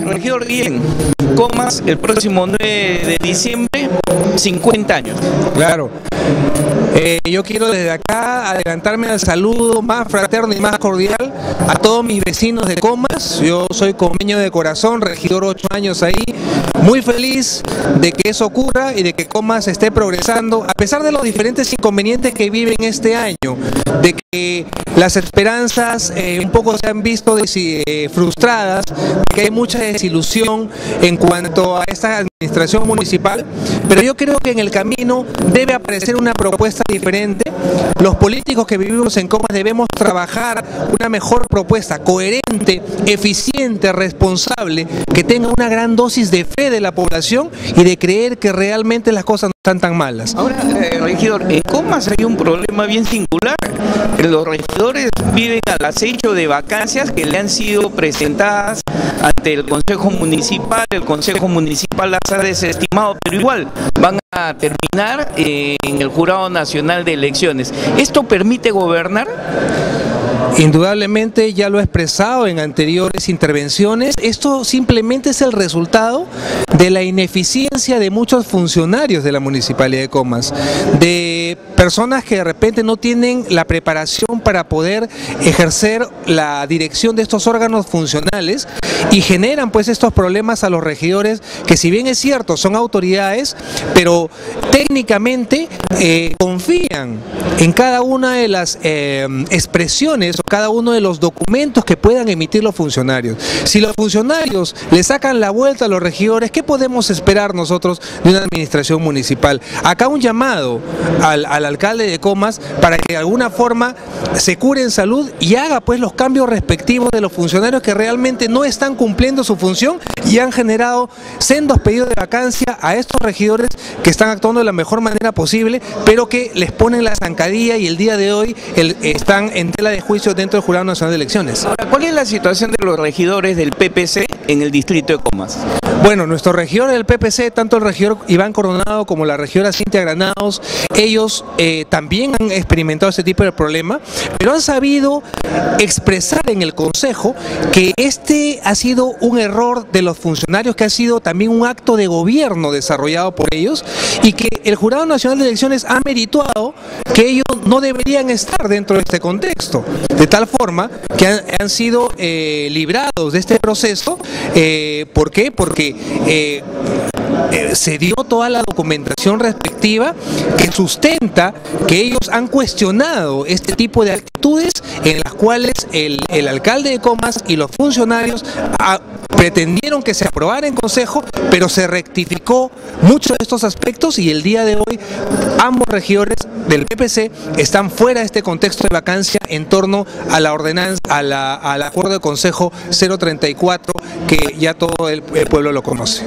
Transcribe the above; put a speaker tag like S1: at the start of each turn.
S1: Regidor Guillén, Comas el próximo 9 de diciembre, 50 años.
S2: Claro. Eh, yo quiero desde acá adelantarme al saludo más fraterno y más cordial a todos mis vecinos de Comas. Yo soy comeño de corazón, regidor ocho años ahí. Muy feliz de que eso ocurra y de que Comas esté progresando, a pesar de los diferentes inconvenientes que viven este año, de que las esperanzas eh, un poco se han visto eh, frustradas, que hay mucha desilusión en cuanto a esta administración municipal, pero yo creo que en el camino debe aparecer una propuesta diferente. Los políticos que vivimos en Comas debemos trabajar una mejor propuesta, coherente, eficiente, responsable, que tenga una gran dosis de fe de la población y de creer que realmente las cosas no están tan malas.
S1: Ahora, eh, regidor, en Comas hay un problema bien singular. Los regidores viven al acecho de vacancias que le han sido presentadas ante el Consejo Municipal. El Consejo Municipal las ha desestimado, pero igual van a terminar eh, en el Jurado Nacional de Elecciones. ¿Esto permite gobernar?
S2: Indudablemente ya lo he expresado en anteriores intervenciones, esto simplemente es el resultado de la ineficiencia de muchos funcionarios de la Municipalidad de Comas, de personas que de repente no tienen la preparación para poder ejercer la dirección de estos órganos funcionales y generan pues estos problemas a los regidores que si bien es cierto son autoridades, pero técnicamente eh, confían en cada una de las eh, expresiones cada uno de los documentos que puedan emitir los funcionarios. Si los funcionarios le sacan la vuelta a los regidores, ¿qué podemos esperar nosotros de una administración municipal? Acá un llamado al, alcalde de Comas para que de alguna forma se cure en salud y haga pues los cambios respectivos de los funcionarios que realmente no están cumpliendo su función y han generado sendos pedidos de vacancia a estos regidores que están actuando de la mejor manera posible, pero que les ponen la zancadilla y el día de hoy están en tela de juicio dentro del Jurado Nacional de Elecciones.
S1: ¿cuál es la situación de los regidores del PPC en el distrito de Comas?
S2: Bueno, nuestros regidores del PPC, tanto el regidor Iván Coronado como la regidora Cintia Granados, ellos eh, también han experimentado ese tipo de problema, pero han sabido expresar en el Consejo que este ha sido un error de los funcionarios, que ha sido también un acto de gobierno desarrollado por ellos y que el Jurado Nacional de Elecciones ha merituado que ellos no deberían estar dentro de este contexto de tal forma que han, sido eh, librados de este proceso. Eh, ¿Por qué? Porque eh, se dio toda la documentación respectiva que sustenta que ellos han cuestionado este tipo de actitudes en las cuales el, alcalde de Comas y los funcionarios ah, pretendieron que se aprobara en consejo, pero se rectificó muchos de estos aspectos y el día de hoy ambos regidores del PPC están fuera de este contexto de vacancia en torno a la ordenanza, al acuerdo de consejo 034 que ya todo el pueblo lo conoce.